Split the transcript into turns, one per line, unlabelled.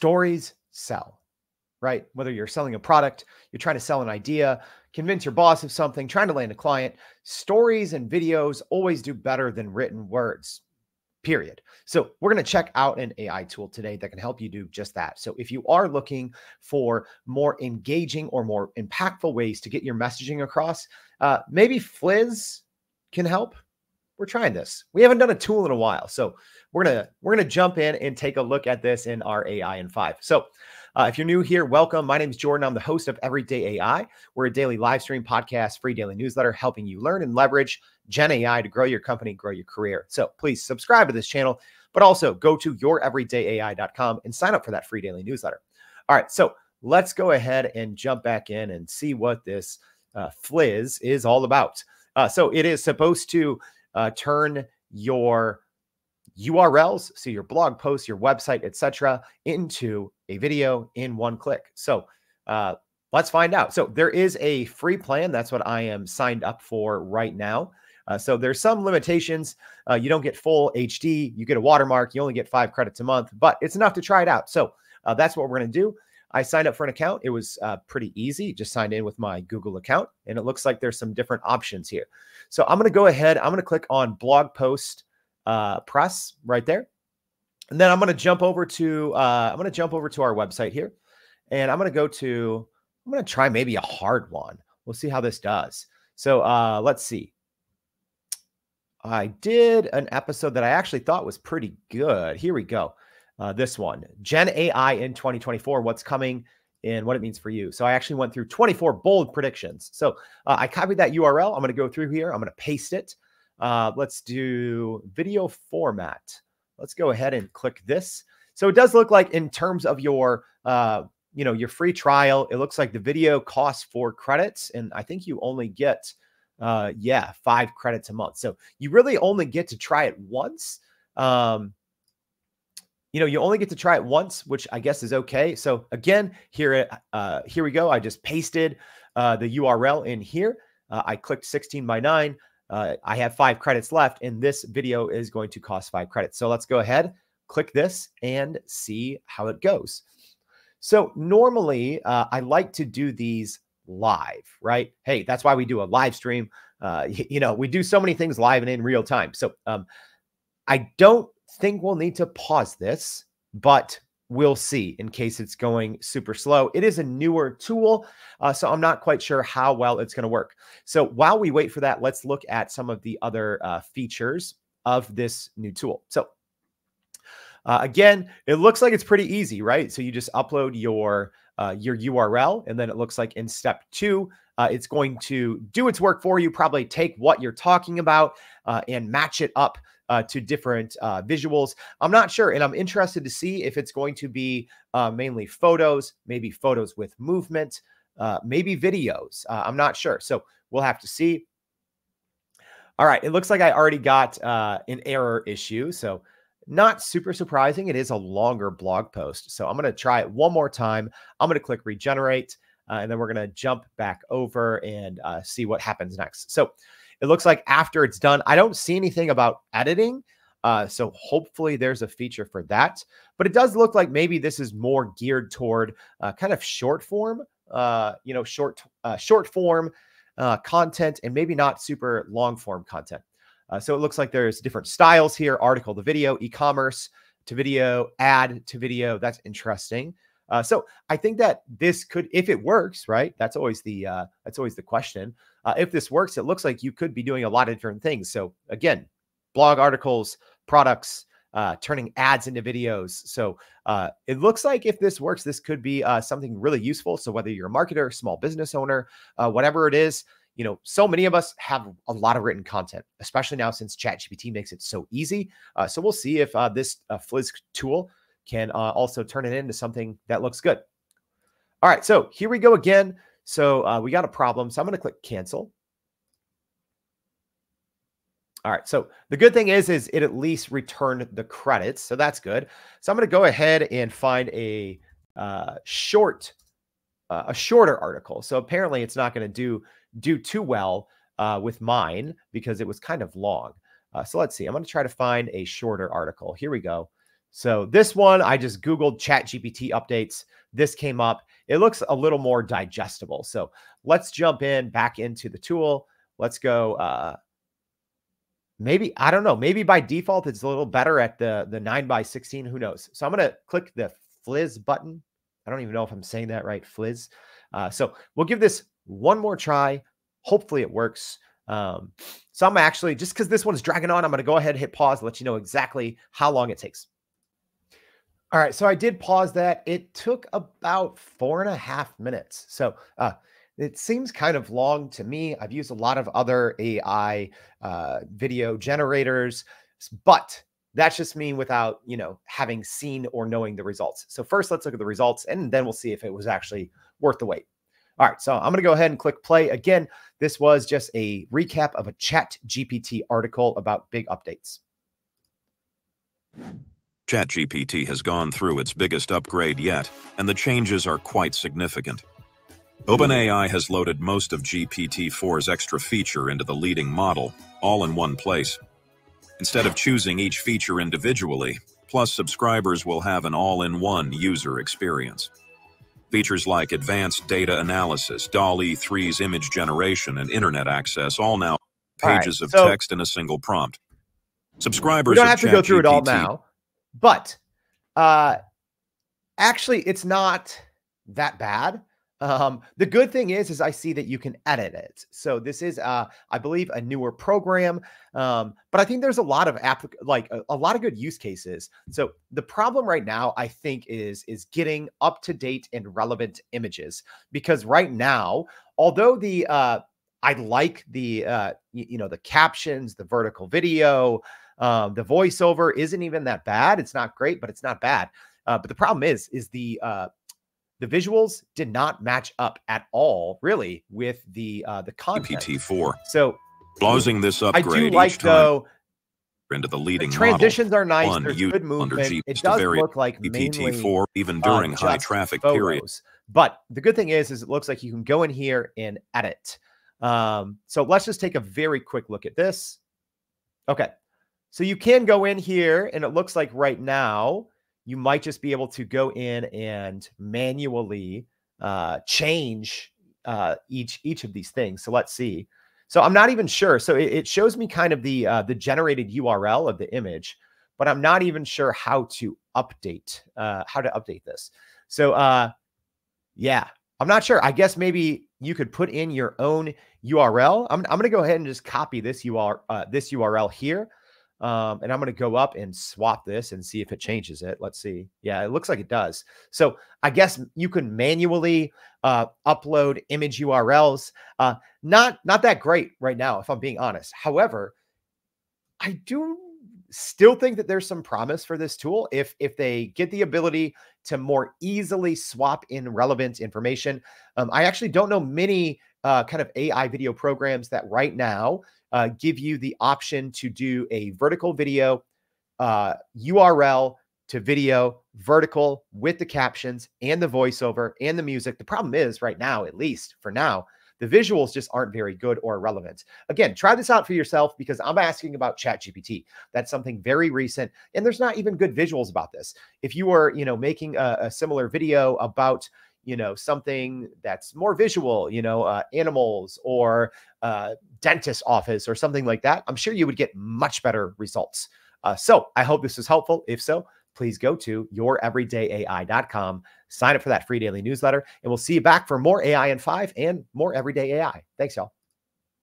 stories sell, right? Whether you're selling a product, you're trying to sell an idea, convince your boss of something, trying to land a client, stories and videos always do better than written words period. So we're going to check out an AI tool today that can help you do just that. So if you are looking for more engaging or more impactful ways to get your messaging across, uh, maybe Fliz can help. We're trying this. We haven't done a tool in a while, so we're gonna we're gonna jump in and take a look at this in our AI in five. So uh, if you're new here, welcome. My name is Jordan. I'm the host of Everyday AI. We're a daily live stream podcast, free daily newsletter, helping you learn and leverage Gen AI to grow your company, grow your career. So please subscribe to this channel, but also go to youreverydayai.com and sign up for that free daily newsletter. All right, so let's go ahead and jump back in and see what this uh, Fliz is all about. Uh, so it is supposed to uh, turn your URLs, so your blog posts, your website, etc., into a video in one click. So uh, let's find out. So there is a free plan. That's what I am signed up for right now. Uh, so there's some limitations. Uh, you don't get full HD. You get a watermark. You only get five credits a month, but it's enough to try it out. So uh, that's what we're going to do. I signed up for an account. It was uh, pretty easy. Just signed in with my Google account, and it looks like there's some different options here. So I'm going to go ahead. I'm going to click on blog post uh, press right there. And then I'm going to jump over to uh, I'm going to jump over to our website here, and I'm going to go to I'm going to try maybe a hard one. We'll see how this does. So uh, let's see. I did an episode that I actually thought was pretty good. Here we go. Uh, this one, Gen AI in 2024. What's coming and what it means for you. So I actually went through 24 bold predictions. So uh, I copied that URL. I'm going to go through here. I'm going to paste it. Uh, let's do video format. Let's go ahead and click this. So it does look like in terms of your, uh, you know, your free trial, it looks like the video costs four credits, and I think you only get, uh, yeah, five credits a month. So you really only get to try it once. Um, you know, you only get to try it once, which I guess is okay. So again, here, uh, here we go. I just pasted uh, the URL in here. Uh, I clicked 16 by 9 uh, I have five credits left, and this video is going to cost five credits. So let's go ahead, click this, and see how it goes. So normally, uh, I like to do these live, right? Hey, that's why we do a live stream. Uh, you know, we do so many things live and in real time. So um, I don't think we'll need to pause this, but we'll see in case it's going super slow. It is a newer tool, uh, so I'm not quite sure how well it's going to work. So while we wait for that, let's look at some of the other uh, features of this new tool. So uh, again, it looks like it's pretty easy, right? So you just upload your uh, your URL, and then it looks like in step two, uh, it's going to do its work for you. Probably take what you're talking about uh, and match it up uh, to different uh, visuals. I'm not sure, and I'm interested to see if it's going to be uh, mainly photos, maybe photos with movement, uh, maybe videos. Uh, I'm not sure, so we'll have to see. All right, it looks like I already got uh, an error issue, so not super surprising. It is a longer blog post, so I'm going to try it one more time. I'm going to click regenerate. and then we're going to jump back over and see what happens next. So it looks like after it's done, I don't see anything about editing. Uh, so hopefully there's a feature for that. But it does look like maybe this is more geared toward uh, kind of short form, uh, you know, short uh, short form uh, content, and maybe not super long form content. Uh, so it looks like there's different styles here: article to video, e-commerce to video, ad to video. That's interesting. Uh, so I think that this could, if it works, right? That's always the uh, that's always the question. Uh, if this works, it looks like you could be doing a lot of different things. So again, blog articles, products, uh, turning ads into videos. So uh, it looks like if this works, this could be uh, something really useful. So whether you're a marketer, small business owner, uh, whatever it is, you know, so many of us have a lot of written content, especially now since ChatGPT makes it so easy. Uh, so we'll see if uh, this uh, Fliz tool can uh, also turn it into something that looks good. All right, so here we go again. So uh, we got a problem. So I'm going to click cancel. All right. So the good thing is, is it at least returned the credits. So that's good. So I'm going to go ahead and find a uh, short, uh, a shorter article. So apparently it's not going to do do too well uh, with mine because it was kind of long. Uh, so let's see. I'm going to try to find a shorter article. Here we go. So this one, I just Googled chat GPT updates. This came up. It looks a little more digestible. So let's jump in back into the tool. Let's go. Uh, maybe, I don't know, maybe by default, it's a little better at the, the 9 by 16. Who knows? So I'm going to click the Fliz button. I don't even know if I'm saying that right, Fliz. Uh, so we'll give this one more try. Hopefully it works. Um, so I'm actually, just because this one's dragging on, I'm going to go ahead and hit pause, and let you know exactly how long it takes. All right, so I did pause that. It took about four and a half minutes. So uh, it seems kind of long to me. I've used a lot of other AI uh, video generators, but that's just me without, you know, having seen or knowing the results. So first, let's look at the results, and then we'll see if it was actually worth the wait. All right, so I'm going to go ahead and click play. Again, this was just a recap of a chat GPT article about big updates.
ChatGPT has gone through its biggest upgrade yet, and the changes are quite significant. OpenAI has loaded most of GPT-4's extra feature into the leading model, all in one place. Instead of choosing each feature individually, Plus subscribers will have an all-in-one user experience. Features like advanced data analysis, DALL-E 3's image generation, and internet access all now pages
right,
of
so
text in a single prompt. Subscribers
don't have to go through it all now. But uh, actually, it's not that bad. Um, the good thing is, is I see that you can edit it. So this is, uh, I believe, a newer program. Um, but I think there's a lot of app, like a, a lot of good use cases. So the problem right now, I think, is is getting up to date and relevant images because right now, although the uh, I like the uh, you, you know the captions, the vertical video, um, the voiceover isn't even that bad. It's not great, but it's not bad. Uh, but the problem is, is the uh, the visuals did not match up at all, really, with the uh, the content.
GPT-4.
So
Closing this upgrade.
I do like though
into the
the
leading
transitions are nice.
One
There's good
under
movement. It does look like mainly
GPT-4 even
uh,
during high traffic
photos.
periods.
But the good thing is, is it looks like you can go in here and edit. Um, so let's just take a very quick look at this. Okay. So you can go in here and it looks like right now you might just be able to go in and manually uh, change uh, each each of these things. So let's see. So I'm not even sure. So it, it shows me kind of the uh, the generated URL of the image, but I'm not even sure how to update uh, how to update this. So uh, yeah, I'm not sure. I guess maybe you could put in your own URL. I'm, I'm going to go ahead and just copy this URL uh, this URL here. Um, and I'm going to go up and swap this and see if it changes it. Let's see. Yeah, it looks like it does. So I guess you can manually uh, upload image URLs. Uh, not not that great right now, if I'm being honest. However, I do still think that there's some promise for this tool if if they get the ability to more easily swap in relevant information. Um, I actually don't know many uh, kind of AI video programs that right now uh, give you the option to do a vertical video uh, URL to video vertical with the captions and the voiceover and the music. The problem is right now, at least for now, the visuals just aren't very good or relevant. Again, try this out for yourself because I'm asking about ChatGPT. That's something very recent, and there's not even good visuals about this. If you are, you know, making a, a similar video about you know something that's more visual you know uh, animals or uh, dentist office or something like that i'm sure you would get much better results. Uh, so i hope this was helpful. If so please go to youreverydayai.com sign up for that free daily newsletter and we'll see you back for more ai in five and more everyday ai thanks y'all